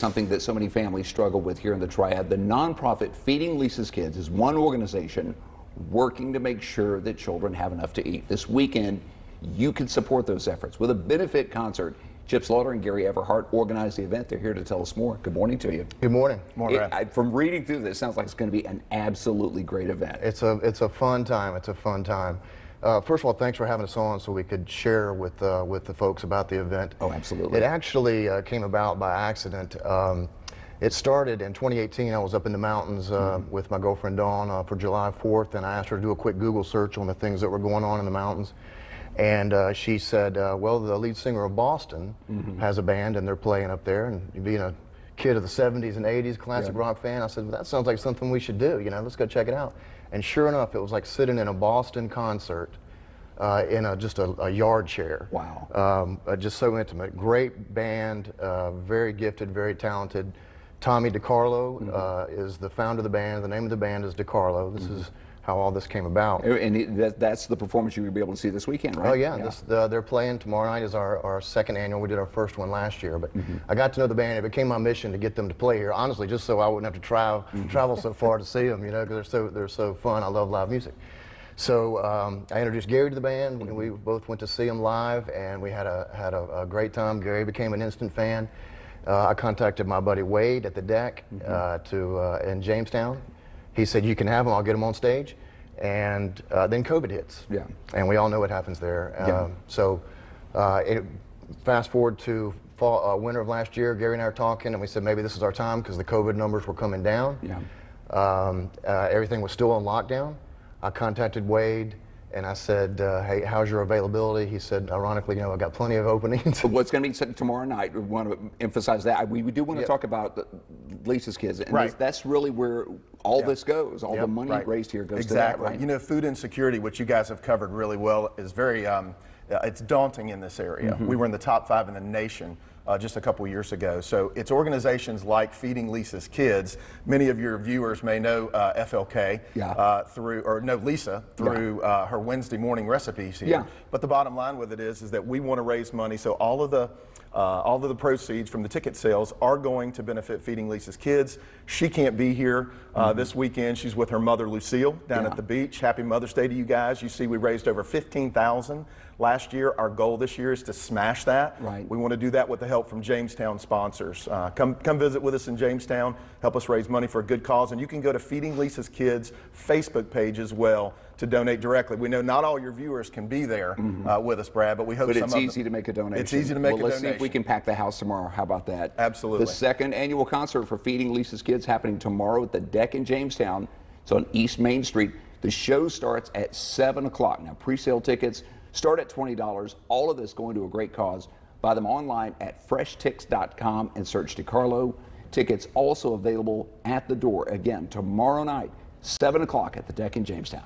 something that so many families struggle with here in the Triad. The nonprofit Feeding Lisa's Kids is one organization working to make sure that children have enough to eat. This weekend, you can support those efforts with a benefit concert. Chip Slaughter and Gary Everhart organized the event. They're here to tell us more. Good morning to you. Good morning. Morning, It- I- from reading through this, it sounds like it's going to be an absolutely great event. It's a it's a fun time. It's a fun time. Uh, first of all, thanks for having us on so we could share with uh, with the folks about the event. Oh, absolutely. It actually uh, came about by accident. Um, it started in 2018. I was up in the mountains uh, Mm-hmm. with my girlfriend Dawn uh, for July 4th, and I asked her to do a quick Google search on the things that were going on in the mountains. And uh, she said, uh, "Well, the lead singer of Boston Mm-hmm. has a band, and they're playing up there. And being a kid of the 70s and 80s, classic Yeah. rock fan, I said, well, that sounds like something we should do. You know, let's go check it out. And sure enough, it was like sitting in a Boston concert uh, in a, just a, a yard chair. Wow. Um, uh, just so intimate. Great band, uh, very gifted, very talented. Tommy DeCarlo Mm-hmm. uh, is the founder of the band. The name of the band is DeCarlo. This is how all this came about. and it, that, that's the performance you'll be able to see this weekend, right? Oh yeah, This, the, they're playing tomorrow night is our, our second annual. We did our first one last year, but Mm-hmm. I got to know the band. It became my mission to get them to play here. Honestly, just so I wouldn't have to travel Mm-hmm. travel so far to see them. You know, because they're so they're so fun. I love live music. So um, I introduced Gary to the band. and We both went to see them live, and we had a had a, a great time. Gary became an instant fan. Uh, I contacted my buddy Wade at the deck Mm-hmm. uh, to uh, in Jamestown. He said, "You can have them. I'll get them on stage." And uh, then COVID hits. Yeah. And we all know what happens there. Yeah. Um, so, uh, it, fast forward to fall, uh, winter of last year, Gary and I were talking, and we said maybe this is our time because the COVID numbers were coming down. Yeah. Um, uh, everything was still on lockdown. I contacted Wade and I said, uh, "Hey, how's your availability?" He said, "Ironically, you know, I've got plenty of openings." But what's going to be set tomorrow night? We want to emphasize that. We, we do want to Yep. talk about the- Lisa's kids, and Right. that's, that's really where all Yeah. this goes. All the money Right. raised here goes exactly. to that, right? You know, food insecurity, which you guys have covered really well, is very um, uh, it's daunting in this area. Mm-hmm. We were in the top five in the nation. Uh, just a couple years ago. So it's organizations like Feeding Lisa's Kids. Many of your viewers may know uh, FLK Yeah. uh, through, or know Lisa through uh, her Wednesday morning recipes here. Yeah. But the bottom line with it is, is that we want to raise money. So all of the uh, all of the proceeds from the ticket sales are going to benefit Feeding Lisa's Kids. She can't be here uh, this weekend. She's with her mother Lucille down. Yeah. at the beach. Happy Mother's Day to you guys. You see, we raised over fifteen thousand last year. Our goal this year is to smash that. Right. We want to do that with the help from Jamestown sponsors. Uh, come come visit with us in Jamestown. Help us raise money for a good cause. And you can go to Feeding Lisa's Kids Facebook page as well to donate directly. We know not all your viewers can be there uh, with us, Brad, but we hope Mm-hmm. But it's easy to make a donation. It's easy to make well, a let's donation. see if we can pack the house tomorrow. How about that? Absolutely. The second annual concert for Feeding Lisa's Kids happening tomorrow at the Deck in Jamestown. It's on East Main Street. The show starts at 7 o'clock. Now, pre-sale tickets start at $20. All of this going to a great cause. Buy them online at freshtix.com and search DeCarlo. Tickets also available at the door. Again, tomorrow night, 7 o'clock at the Deck in Jamestown.